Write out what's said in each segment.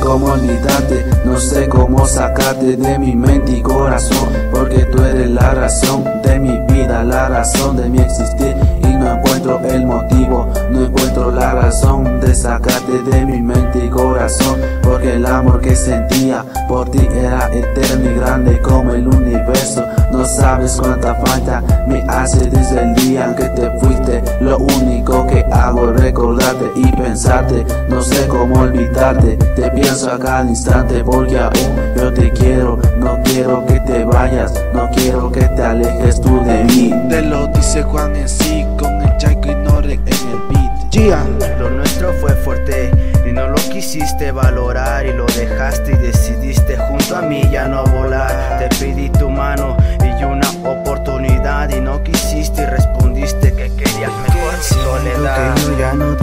cómo olvidarte, no sé cómo sacarte de mi mente y corazón, porque tú eres la razón de mi vida, la razón de mi existir. no encuentro el motivo, no encuentro la razón de sacarte de mi mente y corazón, porque el amor que sentía por ti era eterno y grande como el universo. No sabes cuánta falta me hace desde el día que te fuiste. Lo único que hago es recordarte y pensarte. No sé cómo olvidarte. Te pienso a cada instante porque aún yo te quiero. No quiero que te vayas. No quiero que te alejes tú de mí. Te lo dice Juan en sí en el beat. Gia. Lo nuestro fue fuerte y no lo quisiste valorar y lo dejaste y decidiste junto a mí ya no volar. Te pedí tu mano y una oportunidad y no quisiste y respondiste que querías mejor soledad. Que yo ya no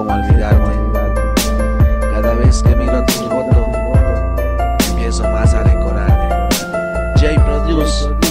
cómo olvidarte. Cada vez que miro tu foto, empiezo más a recordarte. J Produce.